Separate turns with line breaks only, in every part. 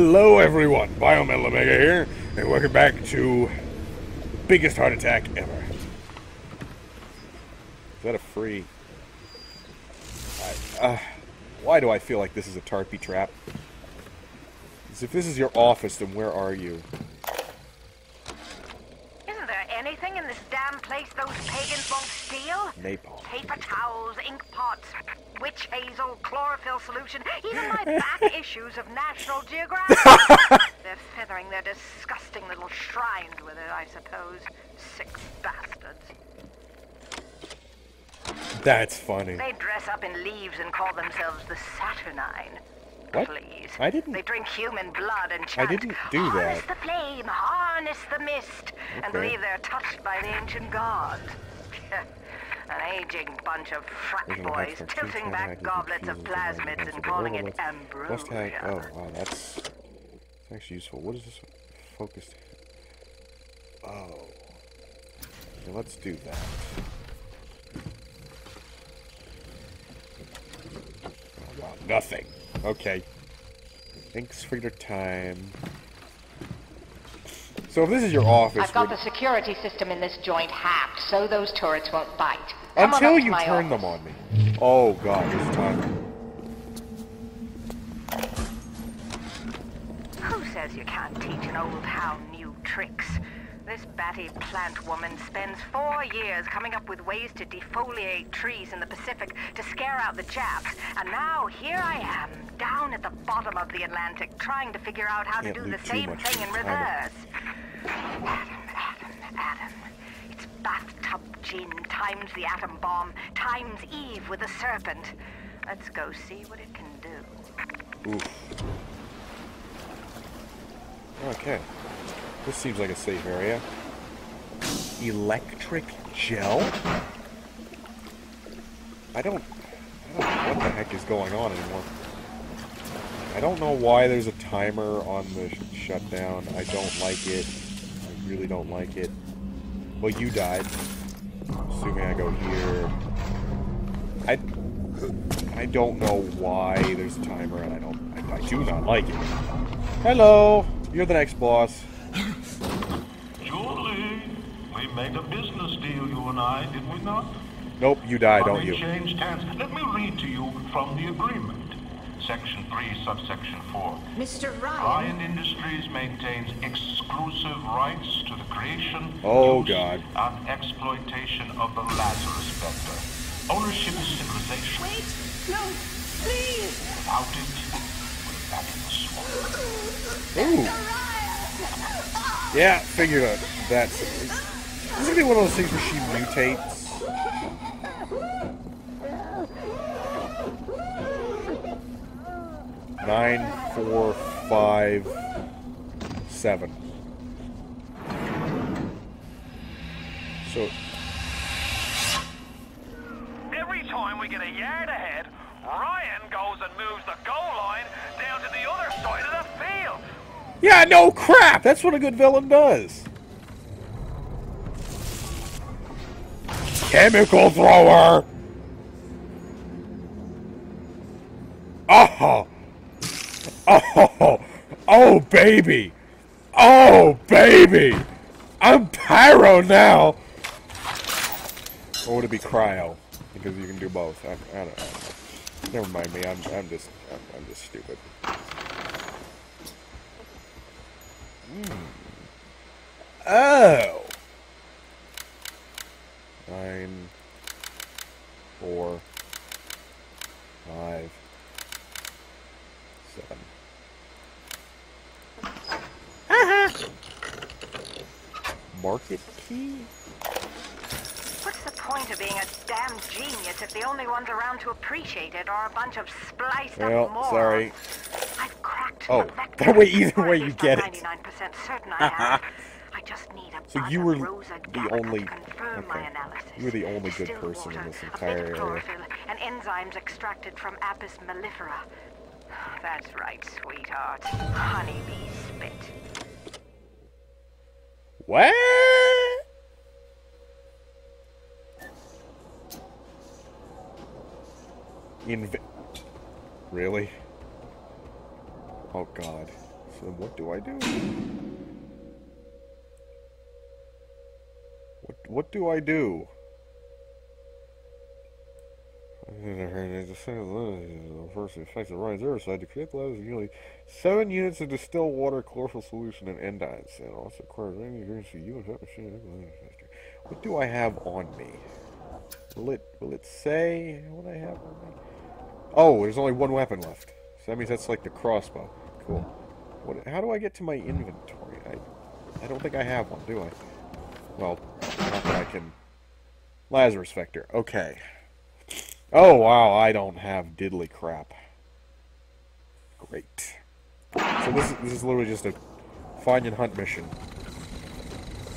Hello, everyone. Biometal Omega here, and welcome back to biggest heart attack ever. Is that a free? I, uh, why do I feel like this is a tarpy trap? if this is your office, then where are you?
Anything in this damn place those pagans won't steal?
Napalm.
Paper towels, ink pots, witch hazel, chlorophyll solution, even my back issues of National Geographic. They're feathering their disgusting little shrines with it, I suppose. Sick bastards.
That's funny.
They dress up in leaves and call themselves the Saturnine.
What?
Please.
I didn't-
They drink human blood and chant.
I didn't do
harness
that."
the flame, harness the mist, and believe they're touched by the ancient gods. An aging bunch of frat boys tilting back goblets of plasmids and calling it
Must have.
ambrosia.
Oh, wow, that's, that's actually useful. What is this focused? Oh. Okay, let's do that. Oh, wow, nothing. Okay. Thanks for your time. So if this is your mm-hmm. office,
I've got
we're-
the security system in this joint hacked, so those turrets won't bite. Come
until you turn
office.
them on me. Oh god, this time.
Who says you can't teach an old hound new tricks? This batty plant woman spends four years coming up with ways to defoliate trees in the Pacific to scare out the Japs, and now here I am, down at the bottom of the Atlantic, trying to figure out how
Can't
to do the same thing in reverse. Adam, Adam, Adam. It's bathtub gin times the atom bomb times Eve with the serpent. Let's go see what it can do.
Oof. Okay. This seems like a safe area. Electric gel? I don't, I don't know what the heck is going on anymore. I don't know why there's a timer on the sh- shutdown. I don't like it. I really don't like it. Well, you died. Assuming I go here. I, I don't know why there's a timer, and I don't. I, I do not like it. Hello, you're the next boss.
Julie, we made a business deal, you and I, did we not?
Nope, you die, don't you?
changed hands. Let me read to you from the agreement. Section 3, subsection 4.
Mr. Ryan,
Ryan Industries maintains exclusive rights to the creation,
Oh,
use,
God.
and exploitation of the Lazarus Vector. Ownership is civilization.
wait, no, please,
Without it, we're back in the swamp.
Ooh. Yeah, figured out that's. This is gonna be one of those things where she mutates. Nine, four, five, seven. So,
Every time we get a yard ahead, Ryan goes and moves the goal line down to the other side of the field.
yeah, no crap. That's what a good villain does. Chemical thrower. Oh, oh, oh, baby, oh, baby. I'm pyro now. Or would it be cryo? Because you can do both. I, I, don't, I don't know. Never mind me. I'm, I'm just, I'm, I'm just stupid. Hmm. Oh. Nine, four, five, seven. Uh-huh. Market key?
What's the point of being a damn genius if the only ones around to appreciate it are a bunch of spliced
Well,
up morons?
sorry.
I've cracked
Oh,
the
that way either way you get it.
99% certain I have. I just need a
So you were the only-
to confirm my
okay. You were the only good person in this entire area.
and enzymes extracted from Apis mellifera. That's right, sweetheart. Honeybee spit.
What? Inv- really? Oh god. So what do I do? What do I do? Affects uh, the Ryan's Riverside to create the levels nearly seven units of distilled water, chlorophyll solution, and enzymes, and also requires any ingredients you and What do I have on me? Will it will it say what I have on me? Oh, there's only one weapon left. So that means that's like the crossbow. Cool. What? How do I get to my inventory? I I don't think I have one, do I? Well, can. Lazarus Vector. Okay. Oh, wow, I don't have diddly crap. Great. So this, this is literally just a find and hunt mission.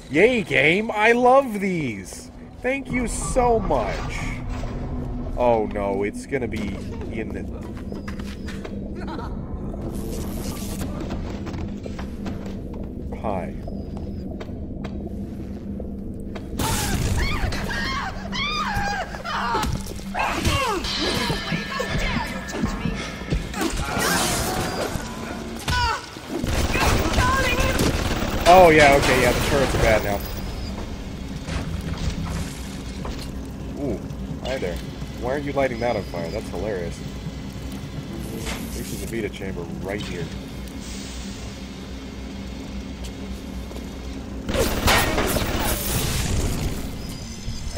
Yay, game! I love these! Thank you so much! Oh no, it's gonna be in the... Hi. Oh, yeah, okay, yeah, the turrets are bad now. Ooh, hi there. Why aren't you lighting that on fire? That's hilarious. This is a Vita chamber right here.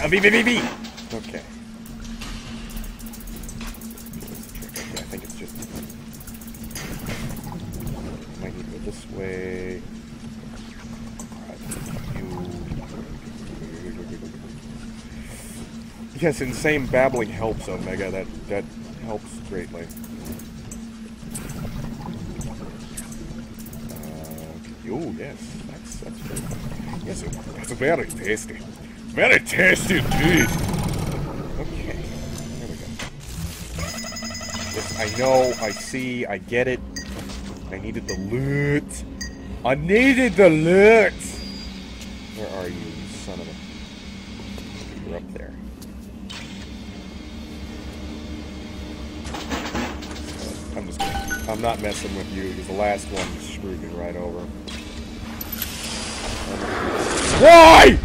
A B B B B! Okay, Yes, insane babbling helps, Omega. That that helps greatly. Uh, oh yes, that's that's very yes, that's very tasty, very tasty indeed. Okay, there we go. Yes, I know, I see, I get it. I needed the loot. I needed the loot. Where are you son of a? You're up there. I'm just kidding. I'm not messing with you because the last one screwed me right over. Why?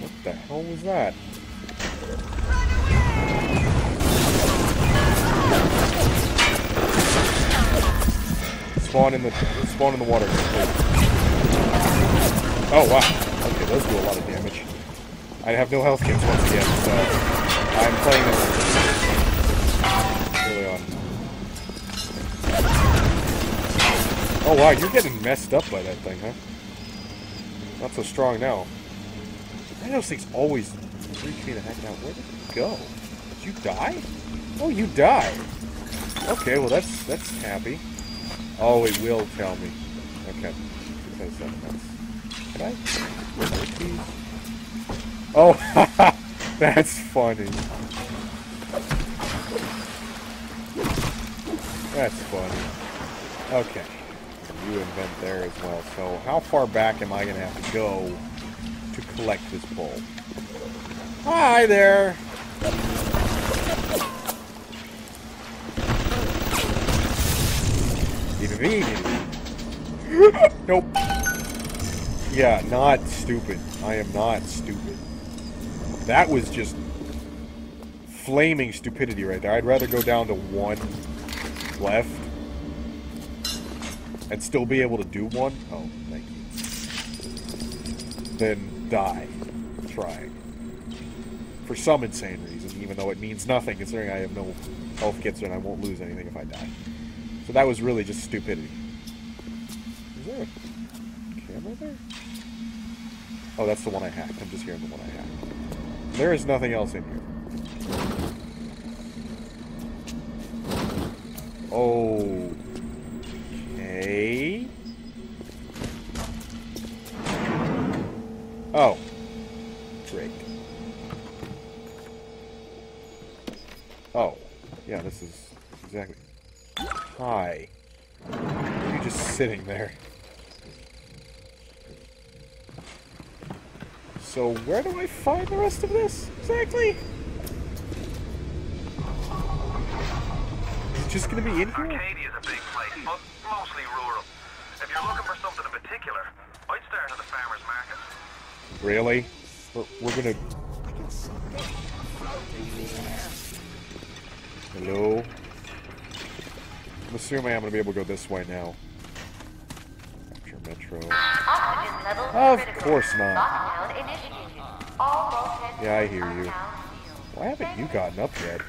What the hell was that? Spawn in the spawn in the water. Oh wow. Okay, those do a lot of damage. I have no health kits once again, so I'm playing this early on. Oh wow, you're getting messed up by that thing, huh? Not so strong now. Why those things always freak me the heck out? Where did it go? Did you die? Oh, you died. Okay, well that's that's happy. Oh, it will tell me. Okay, because that, that's. Can I? Oh, that's funny. That's funny. Okay. You invent there as well. So how far back am I going to have to go to collect this bowl? Hi there! nope. Yeah, not stupid. I am not stupid. That was just flaming stupidity right there. I'd rather go down to one left and still be able to do one. Oh, thank you. Than die trying. For some insane reason, even though it means nothing, considering I have no health kits and I won't lose anything if I die. So that was really just stupidity. Is there a camera there? Oh, that's the one I hacked. I'm just hearing the one I hacked. There is nothing else in here. Oh okay. Oh. Great. Oh. Yeah, this is exactly... Hi. You're just sitting there. So where do I find the rest of this exactly? It's just gonna be in here?
Arcadia's a big place, but mostly rural. If you're looking for something in particular, I'd start at the farmer's market.
Really? We're, we're gonna. Hello? I'm assuming I'm gonna be able to go this way now. Metro. Of course not.
Lockdown initiated. All bulkheads
Yeah, I hear you. Why haven't you gotten up yet?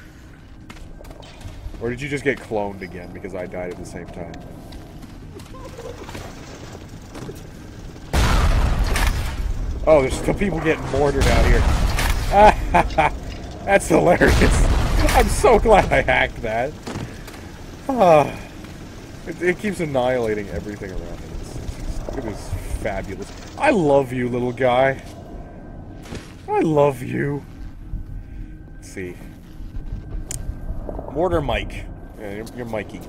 Or did you just get cloned again because I died at the same time? Oh, there's still people getting mortared out here. That's hilarious. I'm so glad I hacked that. It, it keeps annihilating everything around it. It is fabulous. I love you, little guy. I love you. Let's see. Mortar Mike. Yeah, you're, you're Mikey.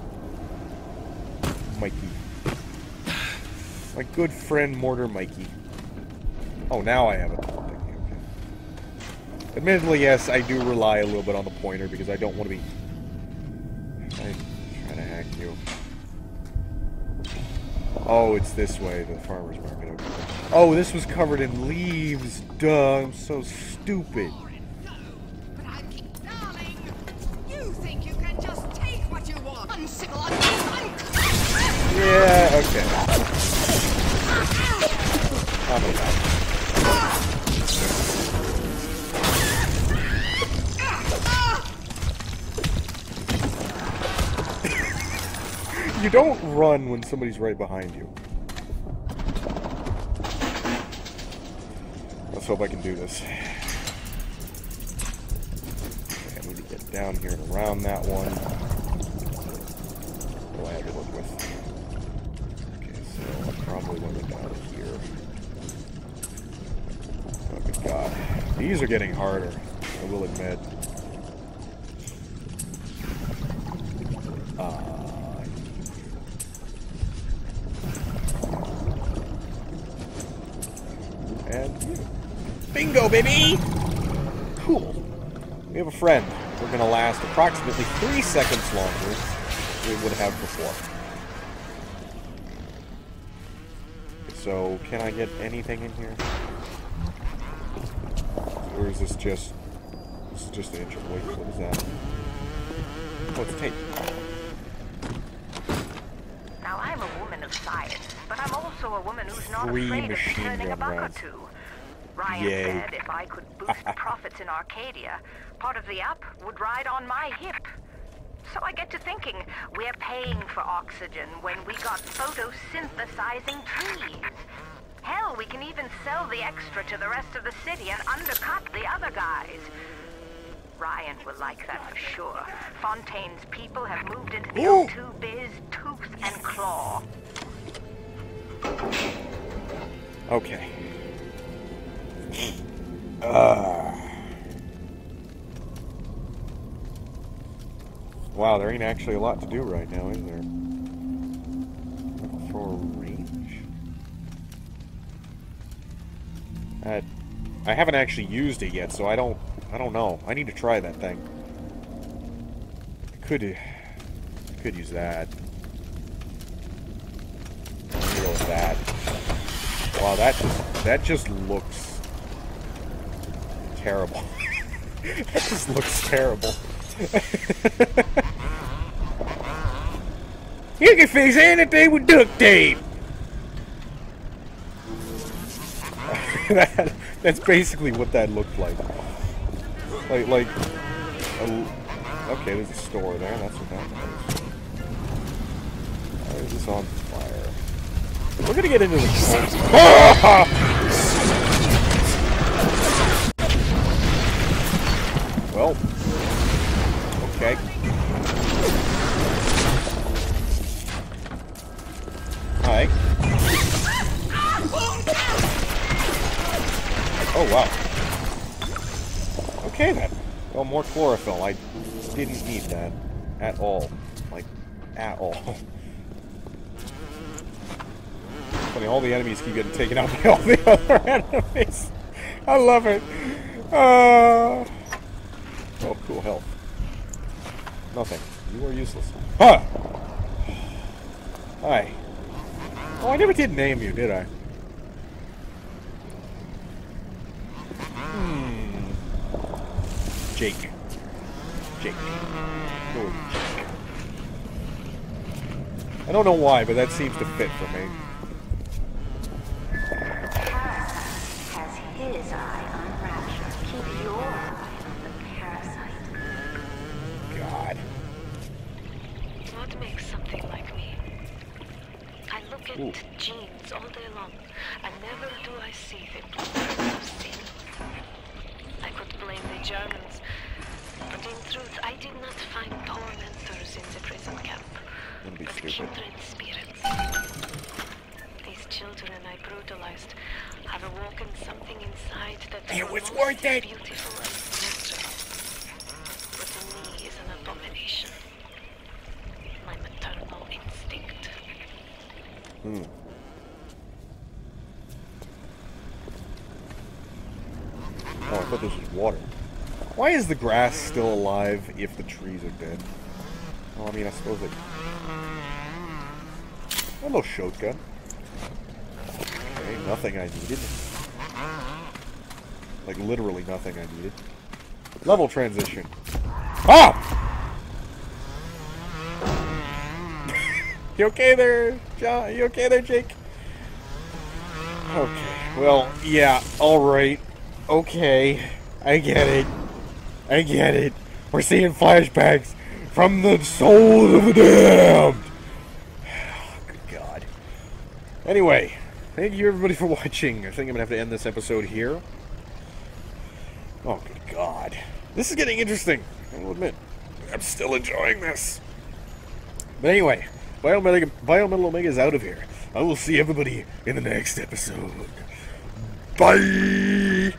Mikey. My good friend Mortar Mikey. Oh, now I have it. Okay. Admittedly, yes, I do rely a little bit on the pointer because I don't want to be I trying to hack you. Oh, it's this way, the farmer's market. Okay. Oh, this was covered in leaves. Duh, I'm so stupid.
You
don't run when somebody's right behind you. Let's hope I can do this. I need to get down here and around that one. What do I have to work with? Okay, so I probably want to go down here. Oh good god. These are getting harder, I will admit. Bingo, baby! Cool. We have a friend. We're gonna last approximately three seconds longer than we would have before. So, can I get anything in here? Or is this just... This is just inch of weight. What is that? Oh, it's tape.
Now, I'm a woman of science, but I'm also a woman who's not
Free
afraid of turning a buck
rounds.
or two. Ryan
Yay.
said if I could boost profits in Arcadia, part of the up would ride on my hip. So I get to thinking, we're paying for oxygen when we got photosynthesizing trees. Hell, we can even sell the extra to the rest of the city and undercut the other guys. Ryan will like that for sure. Fontaine's people have moved into the
Ooh.
O2 biz tooth and claw.
Okay. Uh. Wow, there ain't actually a lot to do right now, is there? For range? Uh, I haven't actually used it yet, so I don't. I don't know. I need to try that thing. I could. Could use that. Go with that. Wow, that just that just looks terrible. that just looks terrible. you can fix anything with duct tape. that, that's basically what that looked like. Like, like, a, okay, there's a store there. That's what that was. Why is this on fire? We're gonna get into the. Ah! Well, okay. Hi. Oh wow. Okay then. Well, more chlorophyll. I didn't need that at all. Like, at all. Funny, all the enemies keep getting taken out by all the other enemies. I love it. Uh, oh, cool health. Nothing. You are useless. Huh! Hi. Oh, I never did name you, did I? Hmm. Jake. Jake. Oh, Jake. I don't know why, but that seems to fit for me. Ooh.
genes all day long, and never do I see the blueprints of sin. I could blame the Germans, but in truth, I did not find tormentors in the prison camp,
Don't be
but
stupid.
kindred spirits. These children I brutalized have awoken something inside that
It
is
was worth it.
beautiful and natural, but in me is an abomination. My maternal instinct.
Hmm. Oh, I thought this was water. Why is the grass still alive if the trees are dead? Well, I mean, I suppose they... Hello, shotgun. Okay, nothing I needed. Like, literally nothing I needed. Level transition. Ah! you okay there, John? You okay there, Jake? Okay. Well, yeah, alright. Okay. I get it. I get it. We're seeing flashbacks from the souls of the damned. Good God. Anyway, thank you everybody for watching. I think I'm gonna have to end this episode here. Oh, good God. This is getting interesting. I will admit. I'm still enjoying this. But anyway, Biometal, Biometal Omega is out of here. I will see everybody in the next episode. Bye!